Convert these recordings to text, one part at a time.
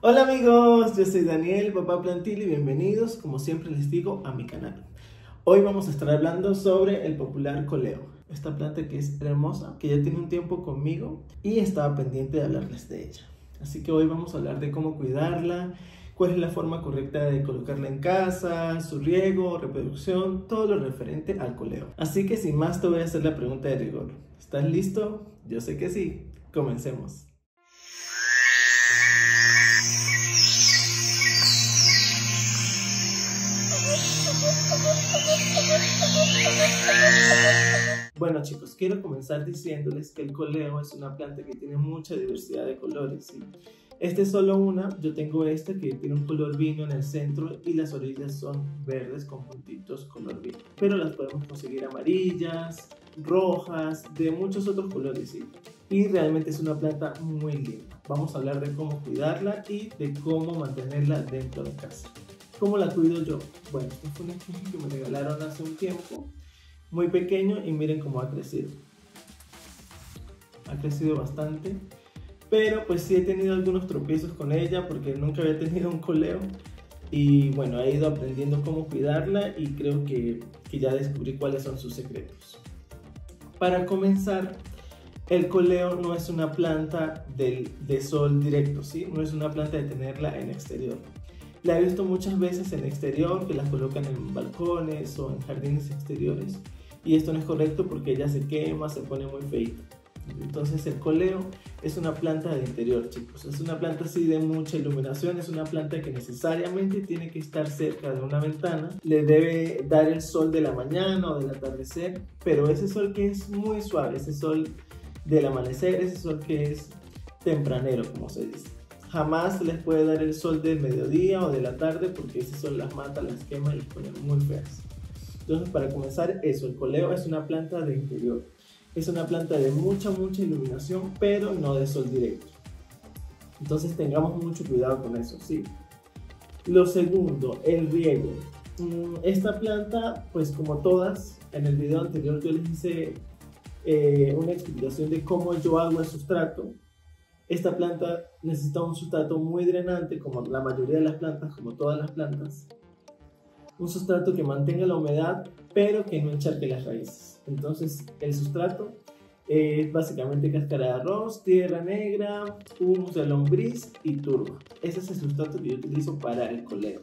Hola amigos, yo soy Daniel, papá plantil y bienvenidos, como siempre les digo, a mi canal. Hoy vamos a estar hablando sobre el popular coleo, esta planta que es hermosa, que ya tiene un tiempo conmigo y estaba pendiente de hablarles de ella. Así que hoy vamos a hablar de cómo cuidarla, cuál es la forma correcta de colocarla en casa, su riego, reproducción, todo lo referente al coleo. Así que sin más te voy a hacer la pregunta de rigor. ¿Estás listo? Yo sé que sí. Comencemos. Bueno chicos, quiero comenzar diciéndoles que el coleo es una planta que tiene mucha diversidad de colores. Este es solo una, yo tengo esta que tiene un color vino en el centro y las orillas son verdes con puntitos color vino. Pero las podemos conseguir amarillas, rojas, de muchos otros colores. ¿sí? Y realmente es una planta muy linda. Vamos a hablar de cómo cuidarla y de cómo mantenerla dentro de casa. ¿Cómo la cuido yo? Bueno, este fue un ejemplo que me regalaron hace un tiempo muy pequeño y miren cómo ha crecido. Ha crecido bastante. Pero pues sí he tenido algunos tropiezos con ella porque nunca había tenido un coleo. Y bueno, he ido aprendiendo cómo cuidarla y creo que, que ya descubrí cuáles son sus secretos. Para comenzar, el coleo no es una planta del, de sol directo, ¿sí? No es una planta de tenerla en exterior. La he visto muchas veces en exterior, que las colocan en balcones o en jardines exteriores y esto no es correcto porque ella se quema, se pone muy feita. Entonces el coleo es una planta de interior, chicos. Es una planta así de mucha iluminación, es una planta que necesariamente tiene que estar cerca de una ventana. Le debe dar el sol de la mañana o del atardecer, pero ese sol que es muy suave, ese sol del amanecer, ese sol que es tempranero, como se dice. Jamás les puede dar el sol del mediodía o de la tarde porque ese sol las mata, las quema y las pone muy feas. Entonces, para comenzar, eso, el coleo es una planta de interior. Es una planta de mucha, mucha iluminación, pero no de sol directo. Entonces, tengamos mucho cuidado con eso, ¿sí? Lo segundo, el riego. Mm, esta planta, pues como todas, en el video anterior yo les hice eh, una explicación de cómo yo hago el sustrato. Esta planta necesita un sustrato muy drenante, como la mayoría de las plantas, como todas las plantas un sustrato que mantenga la humedad, pero que no encharque las raíces. Entonces, el sustrato es básicamente cáscara de arroz, tierra negra, humus de lombriz y turba. Ese es el sustrato que yo utilizo para el coleo.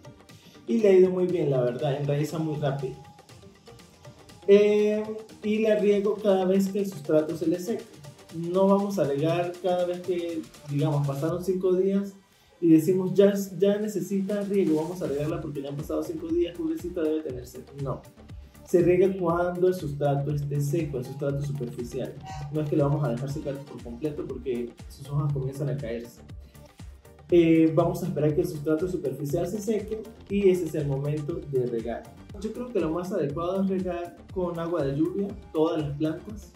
Y le ha ido muy bien, la verdad, enraiza muy rápido. Eh, y la riego cada vez que el sustrato se le seca. No vamos a regar cada vez que, digamos, pasaron 5 días y decimos, ya, ya necesita riego, vamos a regarla porque ya han pasado cinco días, pobrecita debe tenerse. No. Se riega cuando el sustrato esté seco, el sustrato superficial. No es que lo vamos a dejar secar por completo porque sus hojas comienzan a caerse. Eh, vamos a esperar que el sustrato superficial se seque y ese es el momento de regar. Yo creo que lo más adecuado es regar con agua de lluvia todas las plantas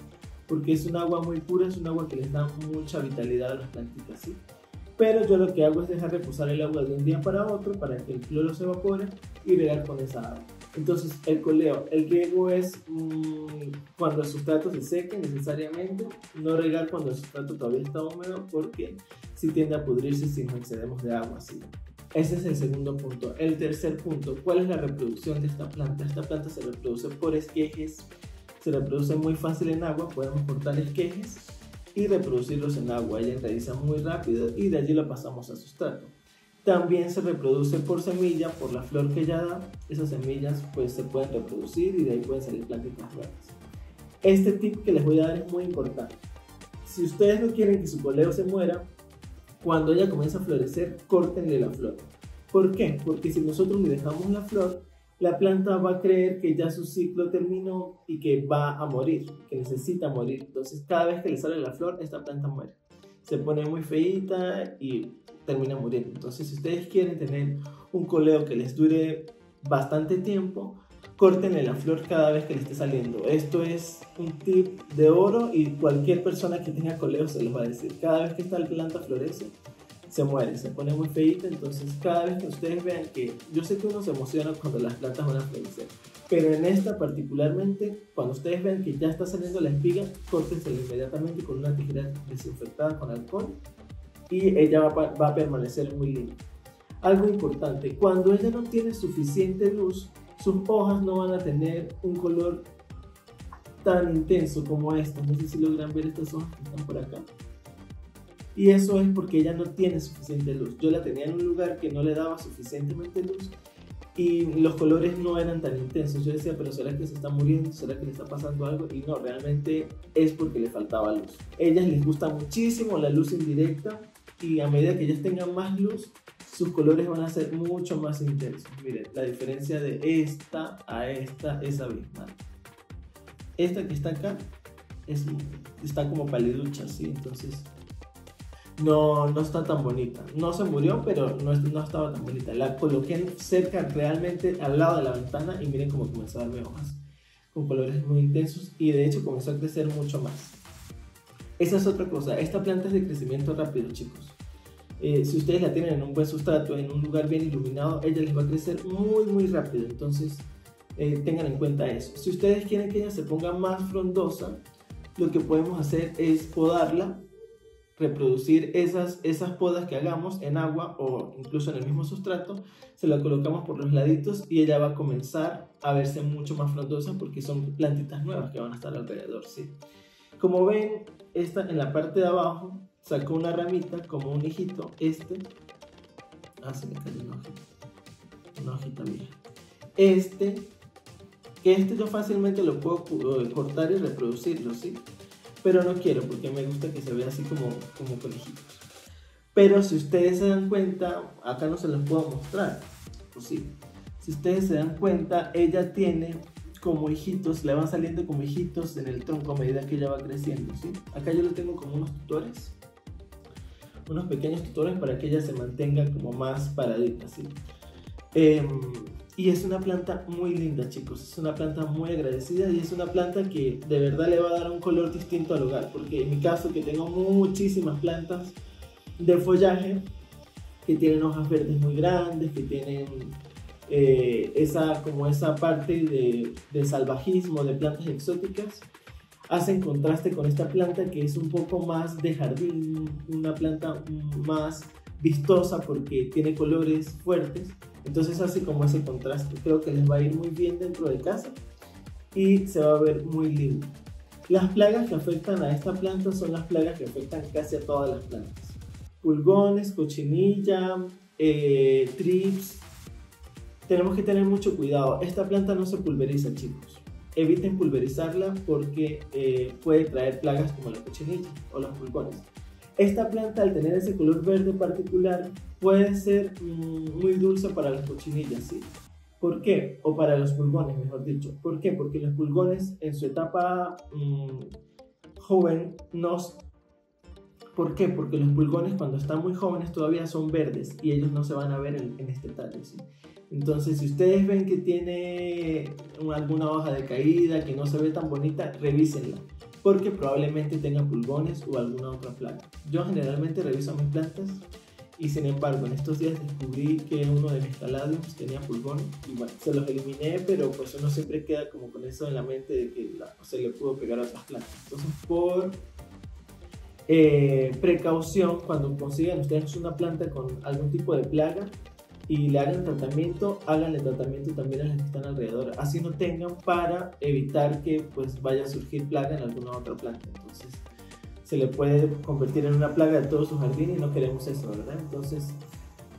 porque es un agua muy pura, es un agua que les da mucha vitalidad a las plantitas. ¿sí? pero yo lo que hago es dejar reposar el agua de un día para otro para que el cloro se evapore y regar con esa agua. Entonces, el coleo, el riego es mm, cuando el sustrato se seque necesariamente, no regar cuando el sustrato todavía está húmedo porque si tiende a pudrirse si nos excedemos de agua. ¿sí? Ese es el segundo punto. El tercer punto, ¿cuál es la reproducción de esta planta? Esta planta se reproduce por esquejes, se reproduce muy fácil en agua, podemos cortar esquejes y reproducirlos en agua. Ella enraiza muy rápido y de allí lo pasamos a sustrato. También se reproduce por semilla, por la flor que ella da. Esas semillas pues se pueden reproducir y de ahí pueden salir plantitas verdes. Este tip que les voy a dar es muy importante. Si ustedes no quieren que su coleo se muera, cuando ella comienza a florecer, córtenle la flor. ¿Por qué? Porque si nosotros le dejamos la flor, la planta va a creer que ya su ciclo terminó y que va a morir, que necesita morir. Entonces cada vez que le sale la flor, esta planta muere. Se pone muy feita y termina muriendo. Entonces si ustedes quieren tener un coleo que les dure bastante tiempo, córtenle la flor cada vez que le esté saliendo. Esto es un tip de oro y cualquier persona que tenga coleo se los va a decir. Cada vez que esta planta florece, se muere, se pone muy feita, entonces cada vez que ustedes vean que, yo sé que uno se emociona cuando las plantas van a florecer, pero en esta particularmente, cuando ustedes vean que ya está saliendo la espiga, córtensela inmediatamente con una tijera desinfectada con alcohol y ella va, va a permanecer muy linda. Algo importante, cuando ella no tiene suficiente luz, sus hojas no van a tener un color tan intenso como esta. No sé si logran ver estas hojas que están por acá. Y eso es porque ella no tiene suficiente luz. Yo la tenía en un lugar que no le daba suficientemente luz y los colores no eran tan intensos. Yo decía, pero ¿será que se está muriendo? ¿Será que le está pasando algo? Y no, realmente es porque le faltaba luz. A ellas les gusta muchísimo la luz indirecta y a medida que ellas tengan más luz, sus colores van a ser mucho más intensos. Miren, la diferencia de esta a esta es abismal. Esta que está acá es, está como paliducha, ¿sí? Entonces no, no está tan bonita. No se murió, pero no, no estaba tan bonita. La coloqué cerca, realmente al lado de la ventana y miren cómo comenzó a darme hojas con colores muy intensos y de hecho comenzó a crecer mucho más. Esa es otra cosa. Esta planta es de crecimiento rápido, chicos. Eh, si ustedes la tienen en un buen sustrato, en un lugar bien iluminado, ella les va a crecer muy, muy rápido. Entonces, eh, tengan en cuenta eso. Si ustedes quieren que ella se ponga más frondosa, lo que podemos hacer es podarla reproducir esas, esas podas que hagamos en agua o incluso en el mismo sustrato, se la colocamos por los laditos y ella va a comenzar a verse mucho más frondosa porque son plantitas nuevas que van a estar alrededor, ¿sí? Como ven, esta en la parte de abajo sacó una ramita como un hijito, este, ah, se me cayó una hojita, una hojita vieja. Este, que este yo fácilmente lo puedo eh, cortar y reproducirlo, ¿sí? pero no quiero porque me gusta que se vea así como, como conejitos. Pero si ustedes se dan cuenta, acá no se los puedo mostrar, sí. Si ustedes se dan cuenta, ella tiene como hijitos, le van saliendo como hijitos en el tronco a medida que ella va creciendo, ¿sí? Acá yo lo tengo como unos tutores, unos pequeños tutores para que ella se mantenga como más paradita, ¿sí? Eh, y es una planta muy linda, chicos. Es una planta muy agradecida y es una planta que de verdad le va a dar un color distinto al hogar. Porque en mi caso, que tengo muchísimas plantas de follaje que tienen hojas verdes muy grandes, que tienen eh, esa, como esa parte de, de salvajismo de plantas exóticas, hacen contraste con esta planta que es un poco más de jardín, una planta más vistosa porque tiene colores fuertes entonces hace como ese contraste. Creo que les va a ir muy bien dentro de casa y se va a ver muy lindo. Las plagas que afectan a esta planta son las plagas que afectan casi a todas las plantas. Pulgones, cochinilla, eh, trips. Tenemos que tener mucho cuidado. Esta planta no se pulveriza, chicos. Eviten pulverizarla porque eh, puede traer plagas como la cochinilla o los pulgones. Esta planta al tener ese color verde particular puede ser mm, muy dulce para las cochinillas, ¿sí? ¿Por qué? O para los pulgones, mejor dicho. ¿Por qué? Porque los pulgones en su etapa mm, joven nos... ¿Por qué? Porque los pulgones cuando están muy jóvenes todavía son verdes y ellos no se van a ver en, este tallo, ¿sí? Entonces, si ustedes ven que tiene alguna hoja de caída, que no se ve tan bonita, revísenla porque probablemente tenga pulgones o alguna otra plaga. Yo generalmente reviso mis plantas y sin embargo en estos días descubrí que uno de mis caladiums tenía pulgones y bueno, se los eliminé, pero pues uno siempre queda como con eso en la mente de que se le pudo pegar a otras plantas. Entonces por eh, precaución, cuando consigan ustedes una planta con algún tipo de plaga, y le hagan tratamiento, háganle tratamiento también a las que están alrededor, así no tengan para evitar que pues vaya a surgir plaga en alguna otra planta. Entonces se le puede convertir en una plaga de todo su jardín y no queremos eso, ¿verdad? Entonces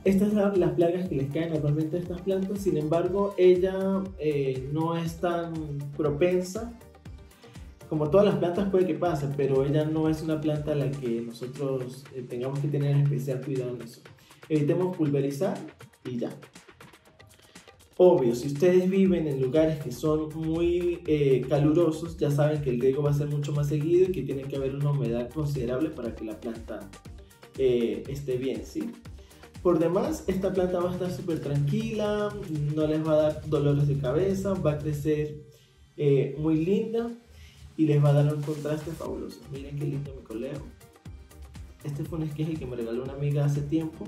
estas son las plagas que les caen normalmente a estas plantas, sin embargo ella eh, no es tan propensa como todas las plantas puede que pase, pero ella no es una planta a la que nosotros eh, tengamos que tener especial cuidado en eso. Evitemos pulverizar y ya. Obvio, si ustedes viven en lugares que son muy eh, calurosos, ya saben que el riego va a ser mucho más seguido y que tiene que haber una humedad considerable para que la planta eh, esté bien, ¿sí? Por demás, esta planta va a estar súper tranquila, no les va a dar dolores de cabeza, va a crecer eh, muy linda y les va a dar un contraste fabuloso. Miren qué lindo mi coleo. Este fue un esqueje que me regaló una amiga hace tiempo.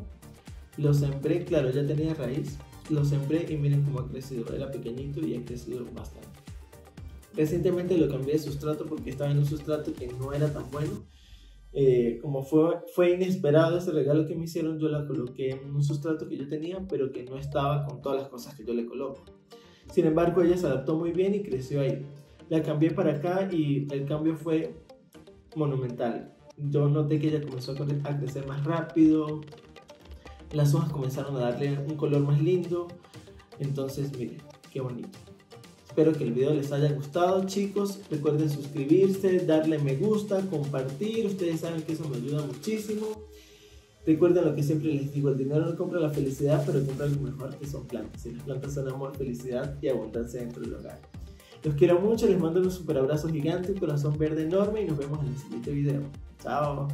Lo sembré, claro, ya tenía raíz. Lo sembré y miren cómo ha crecido. Era pequeñito y ha crecido bastante. Recientemente lo cambié de sustrato porque estaba en un sustrato que no era tan bueno. Eh, como fue, fue inesperado ese regalo que me hicieron, yo la coloqué en un sustrato que yo tenía, pero que no estaba con todas las cosas que yo le coloco. Sin embargo, ella se adaptó muy bien y creció ahí. La cambié para acá y el cambio fue monumental. Yo noté que ella comenzó a crecer más rápido, las hojas comenzaron a darle un color más lindo. Entonces, miren, qué bonito. Espero que el video les haya gustado, chicos. Recuerden suscribirse, darle me gusta, compartir. Ustedes saben que eso me ayuda muchísimo. Recuerden lo que siempre les digo, el dinero no compra la felicidad, pero compra lo mejor que son plantas. Y las plantas son amor, felicidad y abundancia dentro del hogar. Los quiero mucho, les mando un super abrazo gigante, un corazón verde enorme y nos vemos en el siguiente video. Chao.